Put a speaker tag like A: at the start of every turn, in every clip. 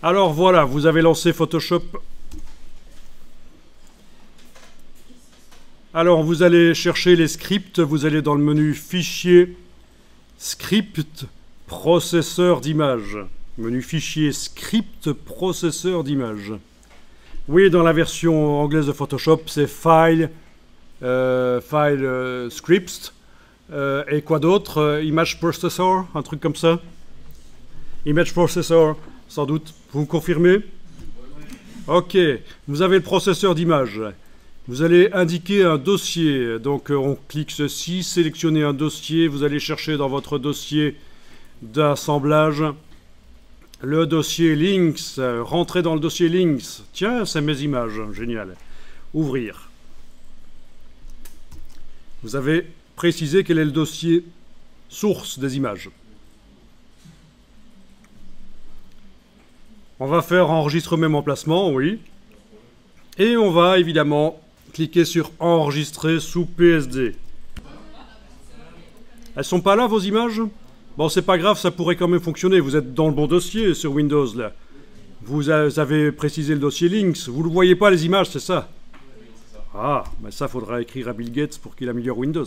A: Alors voilà, vous avez lancé Photoshop. Alors vous allez chercher les scripts, vous allez dans le menu Fichier, Script, Processeur d'image. Menu Fichier, Script, Processeur d'image. Oui, dans la version anglaise de Photoshop, c'est File, euh, euh, Scripts. Euh, et quoi d'autre? Image Processor, un truc comme ça? Image Processor, sans doute. Vous me confirmez? Ok, vous avez le processeur d'image. Vous allez indiquer un dossier. Donc on clique ceci, sélectionnez un dossier. Vous allez chercher dans votre dossier d'assemblage le dossier links. Rentrez dans le dossier links. Tiens, c'est mes images. Génial. Ouvrir. Vous avez précisé quel est le dossier source des images. On va faire enregistrer même emplacement, oui. Et on va évidemment cliquer sur enregistrer sous PSD. Elles sont pas là vos images? Bon, c'est pas grave, ça pourrait quand même fonctionner. Vous êtes dans le bon dossier sur Windows là. Vous avez précisé le dossier Links. Vous ne voyez pas les images, c'est ça? Ah, mais ça faudra écrire à Bill Gates pour qu'il améliore Windows.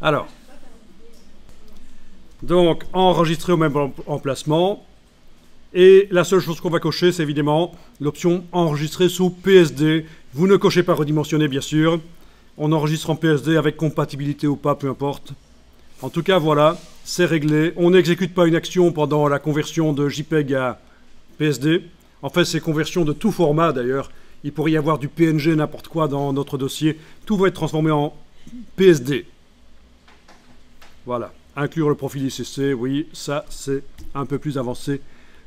A: Alors, donc enregistrer au même emplacement. Et la seule chose qu'on va cocher, c'est évidemment l'option enregistrer sous PSD. Vous ne cochez pas redimensionné, bien sûr. On enregistre en PSD avec compatibilité ou pas, peu importe. En tout cas, voilà, c'est réglé. On n'exécute pas une action pendant la conversion de JPEG à PSD. En fait, c'est conversion de tout format d'ailleurs. Il pourrait y avoir du PNG, n'importe quoi dans notre dossier. Tout va être transformé en PSD. Voilà. Inclure le profil ICC, oui, ça c'est un peu plus avancé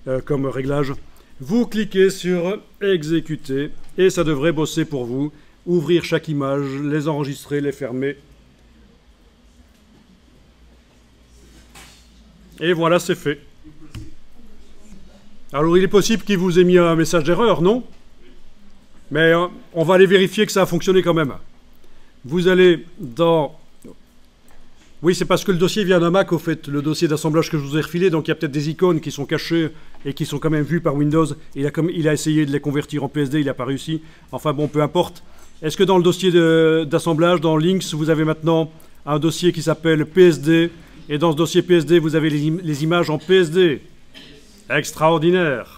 A: euh, comme réglage. Vous cliquez sur exécuter et ça devrait bosser pour vous. Ouvrir chaque image, les enregistrer, les fermer Et voilà, c'est fait. Alors il est possible qu'il vous ait mis un message d'erreur, non? Mais euh, on va aller vérifier que ça a fonctionné quand même. Vous allez dans... Oui, c'est parce que le dossier vient d'un Mac, au fait, le dossier d'assemblage que je vous ai refilé, donc il y a peut-être des icônes qui sont cachées et qui sont quand même vues par Windows. Il a, comme, il a essayé de les convertir en PSD, il n'a pas réussi. Enfin bon, peu importe. Est-ce que dans le dossier d'assemblage, dans Links, vous avez maintenant un dossier qui s'appelle PSD et dans ce dossier PSD, vous avez les, images en PSD. Extraordinaire